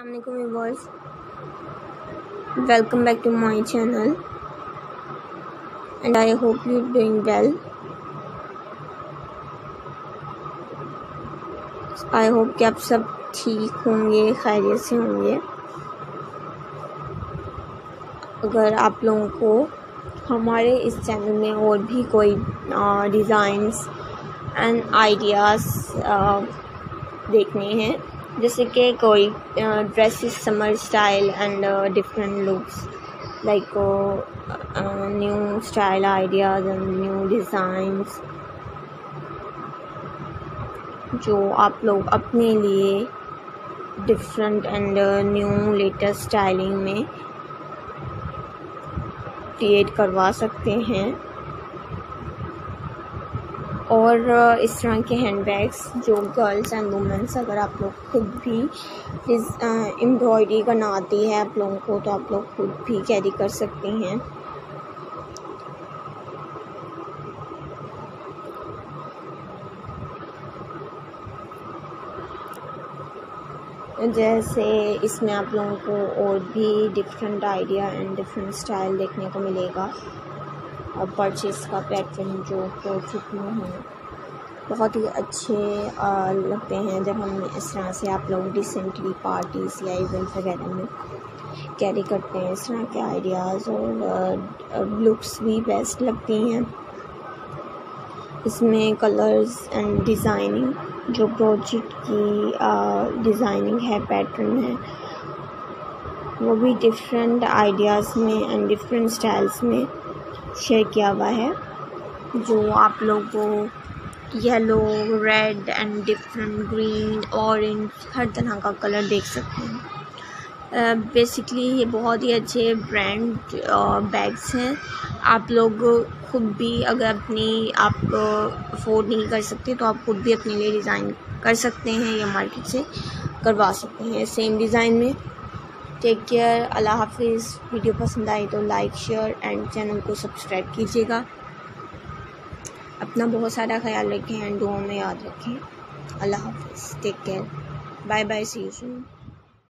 अलकुम welcome back to my channel and I hope you doing well I hope कि आप सब ठीक होंगे, खैरियत से होंगे. अगर आप लोगों को हमारे इस चैनल में और भी कोई डिज़ाइंस एंड आइडियाज़ देखने हैं जैसे कि कोई dresses summer style and different looks like new style ideas and new designs जो आप लोग अपने लिए different and new latest styling में क्रिएट करवा सकते हैं। और इस तरह के हैंड बैग्स जो गर्ल्स एंड वुमेंस अगर आप लोग खुद भी एम्ब्रॉयडरी करना आती है आप लोगों को तो आप लोग खुद भी कैरी कर सकते हैं। जैसे इसमें आप लोगों को और भी different idea and different style देखने को मिलेगा। परचेज़ का पैटर्न जो चुकी हैं, बहुत ही अच्छे लगते हैं जब हम इस तरह से आप लोग रिसेंटली पार्टीज़ या इवेंट वगैरह में कैरी करते हैं। इस तरह के आइडियाज़ और लुक्स भी बेस्ट लगती हैं। इसमें कलर्स एंड डिज़ाइनिंग जो प्रोजेक्ट की डिज़ाइनिंग है पैटर्न है, वो भी डिफरेंट आइडियाज़ में एंड डिफरेंट स्टाइल्स में शेयर किया हुआ है जो आप लोगों yellow red and different green orange हर तरह का कलर देख सकते हैं। बेसिकली uh, ये बहुत ही अच्छे ब्रांड बैग्स हैं। आप लोग खुद भी अगर अपनी आप अफोर्ड नहीं कर सकते तो आप खुद भी अपने लिए डिज़ाइन कर सकते हैं या मार्केट से करवा सकते हैं। सेम डिज़ाइन में टेक केयर अल्लाह हाफिज़। वीडियो पसंद आए तो लाइक शेयर एंड चैनल को सब्सक्राइब कीजिएगा। अपना बहुत सारा ख्याल रखें एंड दुआ में याद रखें। अल्लाह हाफिज़। Take care bye bye see you soon